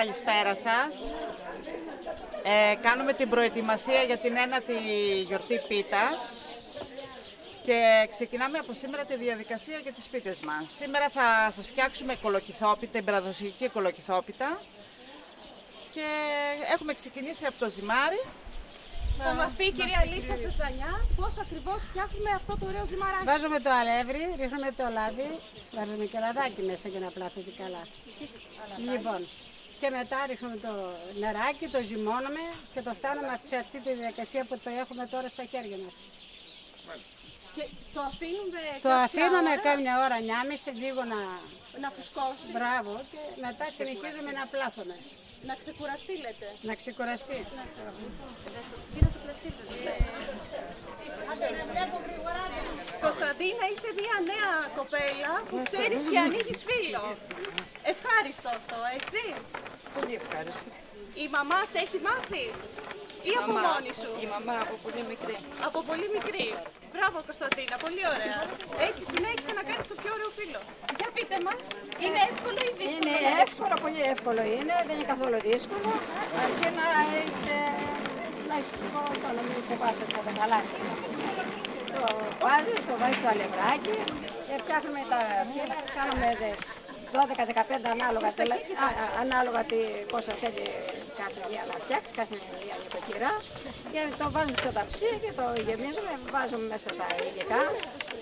Καλησπέρα σας. Ε, κάνουμε την προετοιμασία για την ένατη γιορτή πίτας και ξεκινάμε από σήμερα τη διαδικασία για τις πίτες μας. Σήμερα θα σας φτιάξουμε κολοκυθόπιτα, εμπραδοσιακή κολοκυθόπιτα και έχουμε ξεκινήσει από το ζυμάρι. Θα μας πει η κυρία Λίτσα Τσατσανιά πώς ακριβώς φτιάχνουμε αυτό το ωραίο ζυμαράκι. Βάζουμε το αλεύρι, ρίχνουμε το λάδι, βάζουμε και λαδάκι μέσα για να πλάθει καλά. Λοιπόν, και μετά ρίχνουμε το νεράκι, το ζυμώνουμε και το φτάνουμε σε αυτή τη διαδικασία που το έχουμε τώρα στα χέρια μας. Και το αφήνουμε. Το κάποια αφήνουμε ώρα; κάμια ώρα, νιάμιση, λίγο να... να φουσκώσει. Μπράβο και μετά συνεχίζουμε να πλάθουμε, Να ξεκουραστεί, λέτε. να ξεκουραστεί. Κωνσταντίνα, είσαι μια νέα κοπέλα που ξέρεις και ανοίγεις φίλο. Ευχάριστο αυτό, έτσι. Πολύ ευχάριστη. Η μαμά σε έχει μάθει ή από Μαμά, μόνη σου; Η μαμά από πολύ μικρή. Από πολύ μικρή. Μπράβο Κωνσταντίνα, πολύ ωραία. Έτσι συνέχισε να κάνεις το πιο ωραίο φίλο. Για πείτε μας, είναι εύκολο ή δύσκολο; Είναι εύκολο, πολύ εύκολο είναι, δεν είναι καθόλου δύσκολο. Αρκεί να είσαι, να είσαι το να μην φοβάσαι ότι θα τα χαλάσεις. Το βάζεις, το βάζεις στο αλευράκι και φτιάχνουμε τα φύλλα, κάνουμε δε- 12-15 ανάλογα, δηλαδή, α, α, ανάλογα τι, πόσα θέλει κάθε μία να φτιάξει, κάθε μία νοικοκυρά. Και το βάζουμε στο ταψί και το γεμίζουμε, βάζουμε μέσα τα υλικά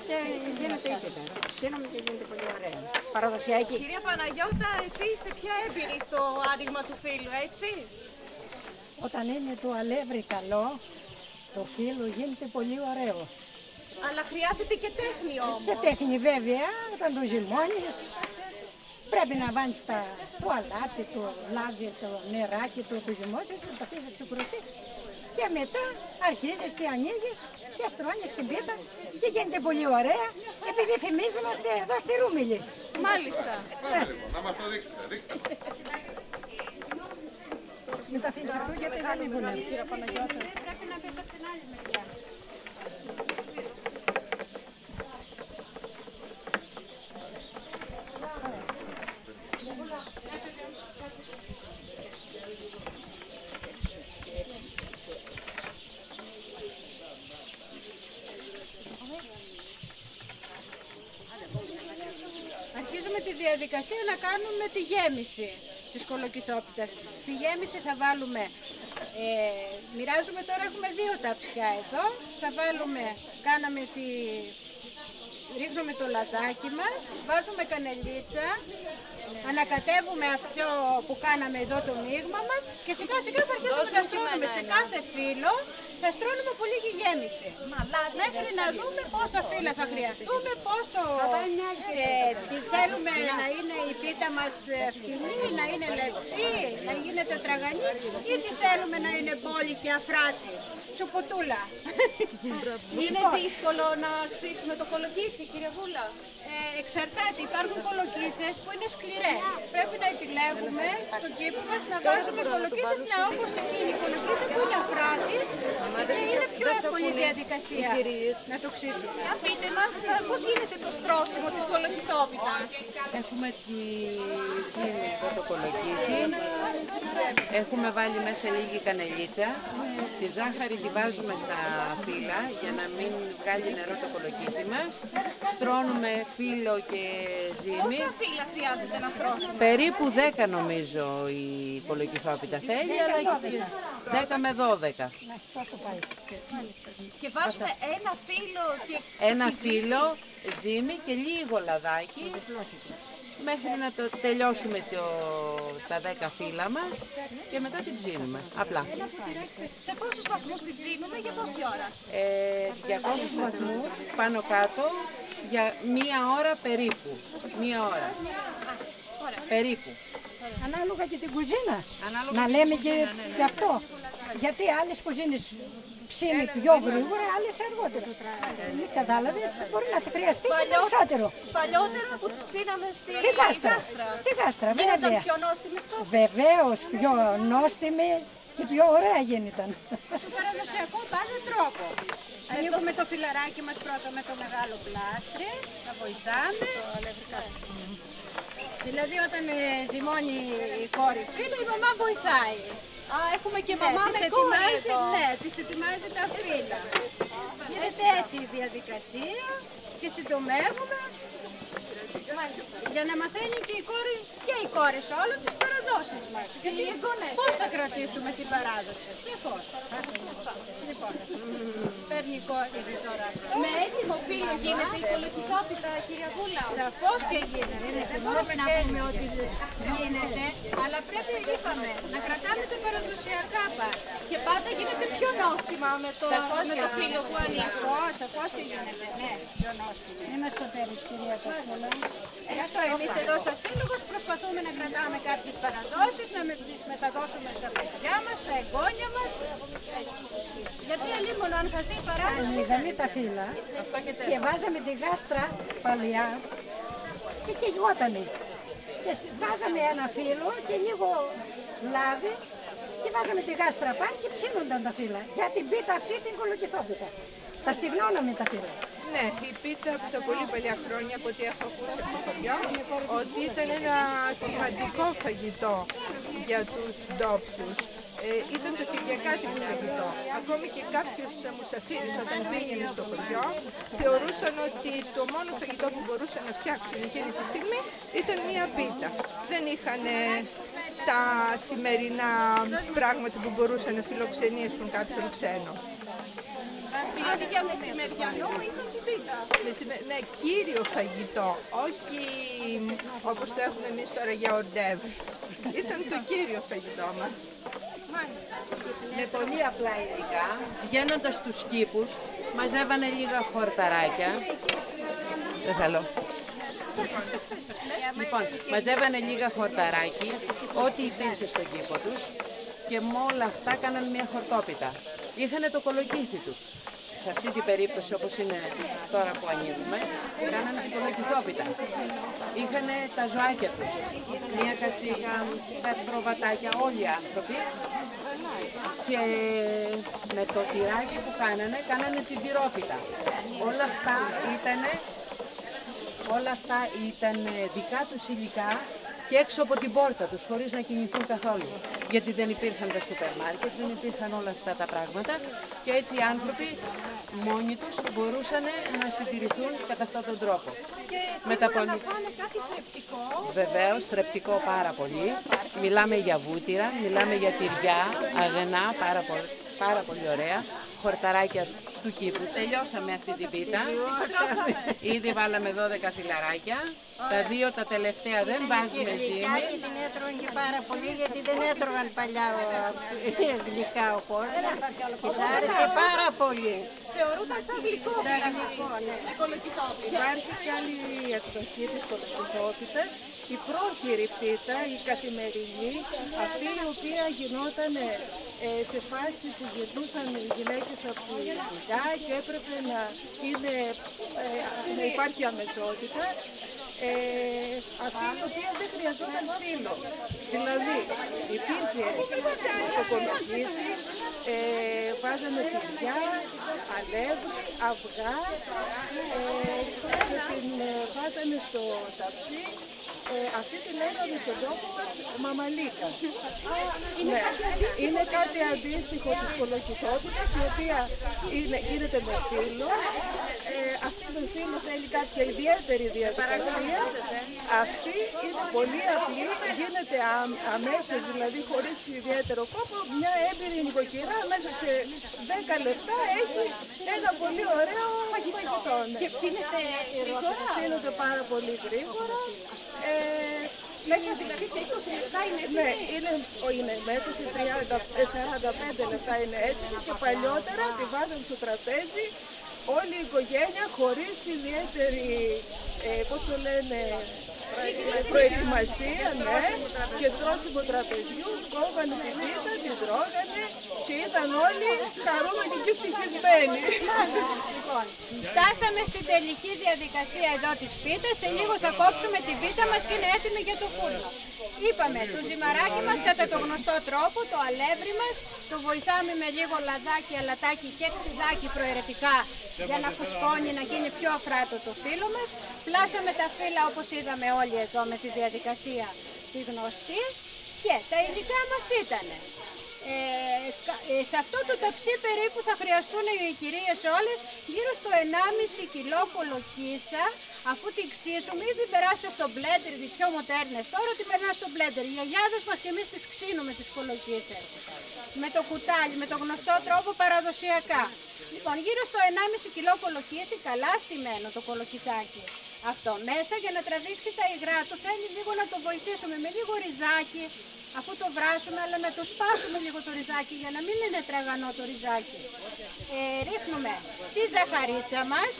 και γίνεται η πίτα. Το ψήνουμε και γίνεται πολύ ωραία. Παραδοσιακή. Κυρία Παναγιώτα, εσύ είσαι πια έμπειρη στο άνοιγμα του φίλου, έτσι; Όταν είναι το αλεύρι καλό, το φύλλο γίνεται πολύ ωραίο. Αλλά χρειάζεται και τέχνη όμως. Και τέχνη βέβαια, όταν το ζυμώνεις, πρέπει να βάλεις τα, το αλάτι, το λάδι, το νεράκι, το, το ζυμώσεις, να το αφήσεις να ξεκουραστεί. Και μετά αρχίζεις και ανοίγεις και στρώνεις την πίτα και γίνεται πολύ ωραία, επειδή θυμίζομαστε εδώ στη Ρούμιλη. Μάλιστα. Να μας το δείξετε, δείξτε μας. Μην τα αφήνεις αυτό γιατί δεν ανοίγουν. Πρέπει να μπεις από την άλλη μεριά. Αρχίζουμε τη διαδικασία να κάνουμε τη γέμιση της κολοκυθόπιτας. Στη γέμιση θα βάλουμε, ε, μοιράζουμε τώρα, έχουμε δύο ταψιά εδώ. Θα βάλουμε, κάναμε τη, ρίχνουμε το λαδάκι μας, βάζουμε κανελίτσα, ανακατεύουμε αυτό που κάναμε εδώ το μείγμα μας και σιγά σιγά θα αρχίσουμε να στρώνουμε σε κάθε φύλλο, θα στρώνουμε από λίγη γέμιση. Μέχρι να δούμε πόσα φύλλα θα χρειαστούμε, πόσο ε, τι θέλουμε να είναι η πίτα μας ε, φτηνή, να είναι λεπτή, να γίνεται τραγανή ή τι θέλουμε να είναι μπόλικη και αφράτη, τσουπουτούλα. Είναι δύσκολο να αξίσουμε το κολοκύθι, κύριε Βούλα. Ε, εξαρτάται, υπάρχουν κολοκύθες που είναι σκληρές. Πρέπει να επιλέγουμε στον κήπο μας να βάζουμε κολοκύθες να όπως εκείνη η κολοκύθα που είναι αφράτη και είναι πιο εύκολη η διαδικασία να το ξύσουμε. Για πείτε μας, ε, πώς γίνεται το στρώσιμο της κολοκυθόπιτας. Έχουμε τη ζύμη από το κολοκύθι. Έχουμε βάλει μέσα λίγη κανελίτσα. Τη ζάχαρη τη βάζουμε στα φύλλα για να μην βγάλει νερό το κολοκύθι μας. Στρώνουμε φύλλο και ζύμη. Πόσα φύλλα χρειάζεται να στρώσουμε; Περίπου 10 νομίζω η κολοκυθόπιτα θέλει, αλλά και 10 με 12. Και βάζουμε ένα φύλλο και Ένα φύλλο, ζύμη και λίγο λαδάκι μέχρι να το τελειώσουμε το, τα 10 φύλλα μας και μετά την ψήνουμε. Απλά. σε πόσους βαθμούς την ψήνουμε για πόση ώρα; Ε, 200 βαθμούς πάνω κάτω για μία ώρα περίπου. Μία ώρα. Περίπου. Ανάλογα και την κουζίνα. Ανάλογα να με την λέμε και, κουζίνα, ναι, ναι. και αυτό. Γιατί άλλες κουζίνες ψήνει πιο γρήγορα, άλλες αργότερα. Μην κατάλαβες, μπορεί να χρειαστεί και περισσότερο. Παλιότερα που τις ψήναμε στη Στη γάστρα. Στη γάστρα, Γίνονταν βέβαια. πιο νόστιμες τότε. Βεβαίως πιο νόστιμη Και πιο ωραία γίνεται. Το παραδοσιακό πάντα τρόπο. Ανοίγουμε το φιλαράκι μας πρώτα με το μεγάλο πλάστρι, τα βοηθάμε. Δηλαδή όταν ε, ζυμώνει η κόρη φίλο, η μαμά βοηθάει. Α, έχουμε και Ναι, μαμά της με κόρη ετοιμάζει, εδώ. ναι, της ετοιμάζει τα φύλλα. Γίνεται έτσι η διαδικασία και συντομεύουμε για να μαθαίνει και η κόρη και οι κόρες όλα τις παραδόσεις μας. Γιατί πώς θα κρατήσουμε την παράδοση, σαφώς. Λοιπόν, παίρνει η κόρη τώρα αυτό. Με έτοιμο φίλο γίνεται η κολοκυθόπιστα, κυρία Γούλα. Σαφώς και γίνεται. Δεν μπορούμε να πούμε ότι δεν γίνεται, αλλά πρέπει, είπαμε, να κρατάμε τα παραδοσιακά πάντα. Και πάντα γίνεται πιο νόστιμα με το, Σαφώς με και το φίλο που ανοίγει. Σαφώς, σαφώς και γίνεται, ναι, πιο νόστιμο. Είμαστε στο τέλος, κυρία Κασόλα. Γι' αυτό εμείς εδώ σαν σύλλογος προσπαθούμε να κρατάμε κάποιες παραδόσεις, να με τις μεταδώσουμε στα παιδιά μας, στα εγγόνια μας. Έτσι. Γιατί αλλήμον αν χαθεί η παράδοση, Ανοίγαμε τα φύλλα και βάζαμε τη γάστρα παλιά και καιγότανε. Και σ- βάζαμε ένα φύλλο και λίγο λάδι και βάζαμε τη γάστρα πάνω και ψήνονταν τα φύλλα. Για την πίτα αυτή την κολοκυθόπιτα. Τα στιγνώναμε τα φύλλα. Ναι, η πίτα από τα πολύ παλιά χρόνια, από ό,τι έχω ακούσει από το χωριό, ότι ήταν ένα σημαντικό φαγητό για τους ντόπιους. Ε, ήταν το κυριακάτικο φαγητό. Ακόμη και κάποιος ε, μουσαφίρης όταν πήγαινε στο χωριό θεωρούσαν ότι το μόνο φαγητό που μπορούσαν να φτιάξουν εκείνη τη στιγμή ήταν μία πίτα. Δεν είχαν ε, τα σημερινά πράγματα που μπορούσαν να φιλοξενήσουν κάποιον ξένο. Δηλαδή για μεσημεριανό είχαν την πίτα. Μεσημε- Ναι, κύριο φαγητό, όχι όπως το έχουμε εμείς τώρα για ορντεύ. Ήταν το κύριο φαγητό μας. Με πολύ απλά υλικά, βγαίνοντας στους κήπους, μαζεύανε λίγα χορταράκια. Δεν θέλω. Λοιπόν, μαζεύανε λίγα χορταράκι, ό,τι υπήρχε στον κήπο τους και με όλα αυτά κάνανε μια χορτόπιτα. Είχανε το κολοκύθι τους. Σε αυτή την περίπτωση, όπως είναι τώρα που ανοίγουμε, κάνανε την κολοκυθόπιτα. Είχανε τα ζωάκια τους. Μια κατσίκα, τα προβατάκια, όλοι οι άνθρωποι. Και με το τυράκι που κάνανε, κάνανε την τυρόπιτα. Όλα αυτά ήτανε Όλα αυτά ήταν δικά τους υλικά και έξω από την πόρτα τους, χωρίς να κινηθούν καθόλου. Γιατί δεν υπήρχαν τα σούπερ μάρκετ, δεν υπήρχαν όλα αυτά τα πράγματα και έτσι οι άνθρωποι μόνοι τους μπορούσαν να συντηρηθούν κατά αυτόν τον τρόπο. Και Με τα σίγουρα να πολύ- φάνε κάτι θρεπτικό. Βεβαίως, θρεπτικό πάρα πολύ. Μιλάμε για βούτυρα, μιλάμε για τυριά, αγνά, πάρα πολύ, πάρα πολύ ωραία. Χορταράκια του κήπου. Τελειώσαμε αυτή την πίτα. Ήδη βάλαμε 12 φιλαράκια. Τα δύο τα τελευταία δεν βάζουμε ζύμη. Και την έτρωγαν και πάρα πολύ γιατί δεν έτρωγαν παλιά ε, γλυκά ο κόσμος. Και τα άρεσε πάρα πολύ. Θεωρούνταν σαν γλυκό. Σαν δηλαδή, γλυκό, ναι. η κολοκυθόπιστα. Υπάρχει και άλλη εκδοχή της κολοκυθότητας, η πρόχειρη πίτα, η καθημερινή, αυτή η οποία γινόταν ε, σε φάση που γυρνούσαν οι γυναίκες από τη δουλειά και έπρεπε να, είναι, ε, να υπάρχει αμεσότητα. Ε, αυτή η οποία δεν χρειαζόταν φύλλο. Δηλαδή υπήρχε το κολοκύθι, ε, βάζανε τυριά, αλεύρι, αυγά ε, και την ε, βάζανε στο ταψί. Ε, αυτή τη λέγαμε στον τόπο μας μαμαλίκα. Ναι, είναι κάτι αντίστοιχο της κολοκυθότητας, η οποία είναι, γίνεται με φύλλο. Ε, αυτή με φύλλο θέλει κάποια ιδιαίτερη διαδικασία. Αυτή είναι πολύ απλή, γίνεται α- αμέσως, δηλαδή χωρίς ιδιαίτερο κόπο, μια έμπειρη νοικοκυρά μέσα σε 10 λεπτά έχει ένα πολύ ωραίο φαγητό. ναι. Και ψήνεται γρήγορα. Ψήνονται πάρα πολύ γρήγορα. Ε, Μέσα δηλαδή σε 20 λεπτά είναι ναι, έτοιμη. είναι, ο- είναι μέσα σε 30, ε, 45 λεπτά είναι έτοιμη και παλιότερα τη βάζαν στο τραπέζι όλη η οικογένεια χωρίς ιδιαίτερη, ε, πώς το λένε, προετοιμασία, ναι, και στρώσιμο τραπεζιού, κόβανε την πίτα, την τρώγανε και ήταν όλοι χαρούμενοι και ευτυχισμένοι. Λοιπόν, φτάσαμε στην τελική διαδικασία εδώ της πίτας. Σε λίγο θα κόψουμε την πίτα μας και είναι έτοιμη για το φούρνο. Είπαμε, το ζυμαράκι μας κατά το γνωστό τρόπο, το αλεύρι μας, το βοηθάμε με λίγο λαδάκι, αλατάκι και ξυδάκι προαιρετικά για να φουσκώνει, να γίνει πιο αφράτο το φύλλο μας. Πλάσαμε τα φύλλα όπως είδαμε όλοι εδώ με τη διαδικασία τη γνωστή και τα υλικά μας ήταν ε, ε, σε αυτό το ταψί περίπου θα χρειαστούν οι κυρίες όλες γύρω στο 1,5 κιλό κολοκύθα αφού την ξύσουμε ήδη περάστε στο μπλέντερ, οι πιο μοντέρνες τώρα τη περνάς στο μπλέντερ. Οι γιαγιάδες μας και εμείς τις ξύνουμε τις κολοκύθες με το κουτάλι, με το γνωστό τρόπο παραδοσιακά. Λοιπόν, γύρω στο 1,5 κιλό κολοκύθι, καλά στημένο το κολοκυθάκι. Αυτό μέσα για να τραβήξει τα υγρά του θέλει λίγο να το βοηθήσουμε με λίγο ριζάκι, αφού το βράσουμε, αλλά να το σπάσουμε λίγο το ριζάκι για να μην είναι τραγανό το ριζάκι. Ε, ρίχνουμε τη ζαχαρίτσα μας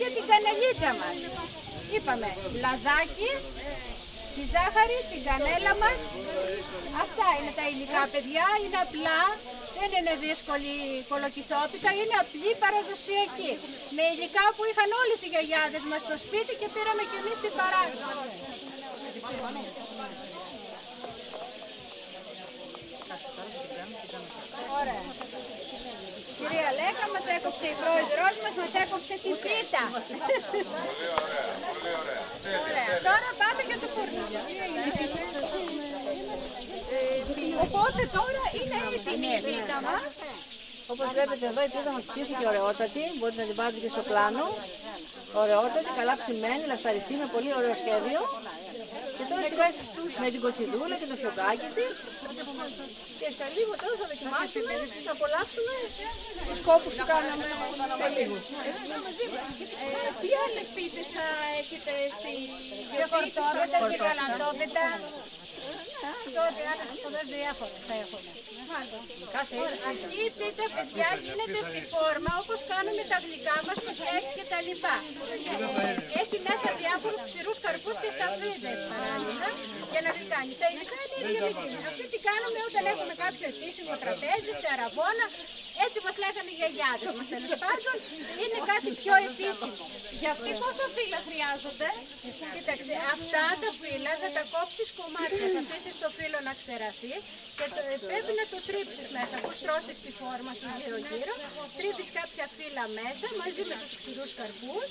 και την κανελίτσα μας. Είπαμε λαδάκι, τη ζάχαρη, την κανέλα μας. Αυτά είναι τα υλικά παιδιά, είναι απλά, δεν είναι δύσκολη κολοκυθόπιτα, είναι απλή παραδοσιακή. Με υλικά που είχαν όλες οι γιαγιάδες μας στο σπίτι και πήραμε και εμείς την παράδοση. Κυρία Λέκα, μας έκοψε η πρόεδρός μας, μας έκοψε την πίτα. Πολύ ωραία, πολύ ωραία. Ωραία. Τώρα πάμε για το φούρνο. Οπότε τώρα είναι έτοιμη η πίτα μας. Όπως βλέπετε εδώ η πίτα μας ψήθηκε ωραιότατη, μπορείτε να την πάρετε και στο πλάνο. Ωραιότατη, καλά ψημένη, λαχταριστή, με πολύ ωραίο σχέδιο. Και τώρα σιγά με την κοτσιδούλα και το σοκάκι της. Και σε λίγο τώρα θα δοκιμάσουμε, θα απολαύσουμε τους κόπους που κάναμε σε λίγο. Ε, τι άλλες πίτες θα έχετε στη Και κορτόπιτα και καλαντόπιτα. Τότε άλλες που δεν διάφορες θα έχουμε. Αυτή η πίτα, παιδιά, γίνεται στη φόρμα όπως κάνουμε τα γλυκά μας, το κέικ και τα λοιπά. Ε, έχει μέσα διάφορους ξηρούς καρπούς και σταφίδες παράλληλα για να γλυκάνει. Τα υλικά είναι ίδια με εκείνη. Αυτή τι κάνουμε όταν έχουμε κάποιο επίσημο τραπέζι, σε αραβόνα, έτσι μας λέγανε οι γιαγιάδες μας τέλος πάντων, είναι κάτι πιο επίσημο. Για αυτή πόσα φύλλα χρειάζονται; Κοίταξε, αυτά τα φύλλα θα τα κόψεις κομμάτια, θα αφήσεις το φύλλο να ξεραθεί και το, ε, πρέπει να το τρίψεις μέσα, αφού στρώσεις τη φόρμα σου γύρω γύρω, τρίβεις κάποια φύλλα μέσα μαζί με τους ξηρούς καρπούς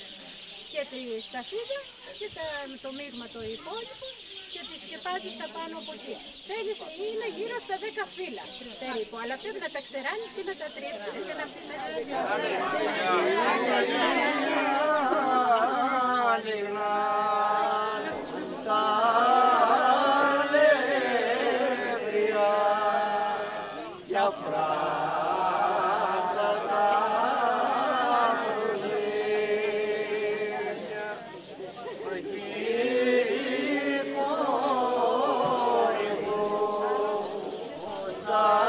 και τη σταφίδα και τα, το μείγμα το υπόλοιπο και τη σκεπάζεις απάνω από εκεί. Θέλεις, είναι γύρω στα 10 φύλλα περίπου, αλλά πρέπει να τα ξεράνεις και να τα τρίψεις για να πει μέσα στο 다.